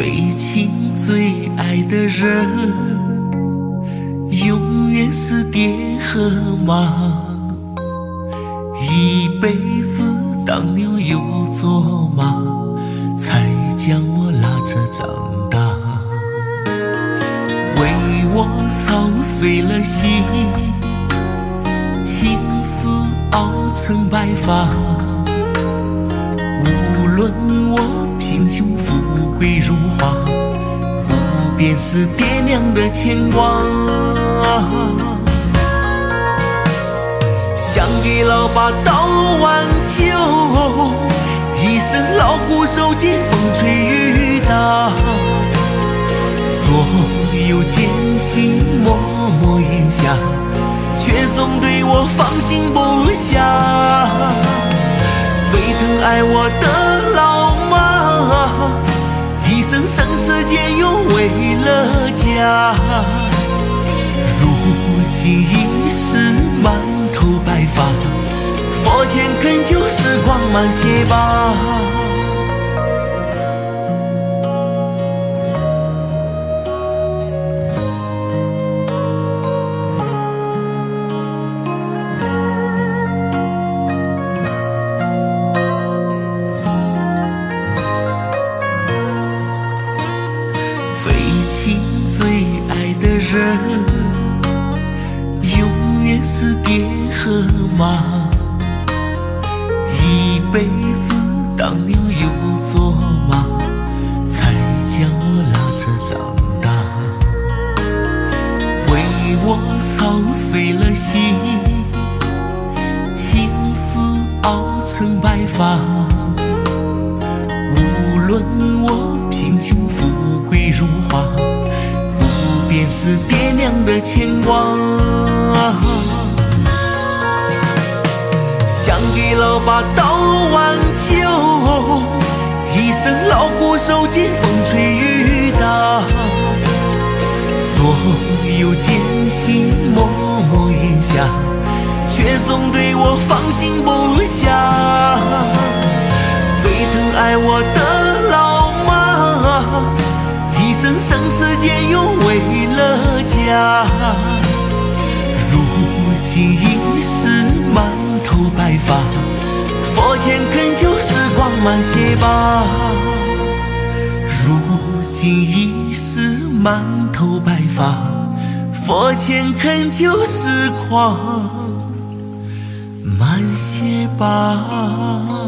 最亲最爱的人，永远是爹和妈。一辈子当牛又做马，才将我拉扯长大。为我操碎了心，青丝熬成白发。无论我贫穷富贵如花，不变是爹娘的牵挂。想给老爸倒碗酒，一生劳苦受尽风吹雨打，所有艰辛默默咽下，却总对我放心不下。最疼爱我的，生生世世，又为了家，如今已是满。头白发，佛前恳求时光慢些吧。最亲最爱的人。永远是爹和妈，一辈子当牛又做马，才将我拉扯长大。为我操碎了心，青丝熬成白发。无论我如花，不变是爹娘的牵挂。想给老爸倒碗酒，一生劳苦受尽风吹雨打，所有艰辛默默咽下，却总对我放心不下。最疼爱我的如今已是满。头白发，佛前恳求时光慢些吧。如今已是满头白发，佛前恳求时光慢些吧。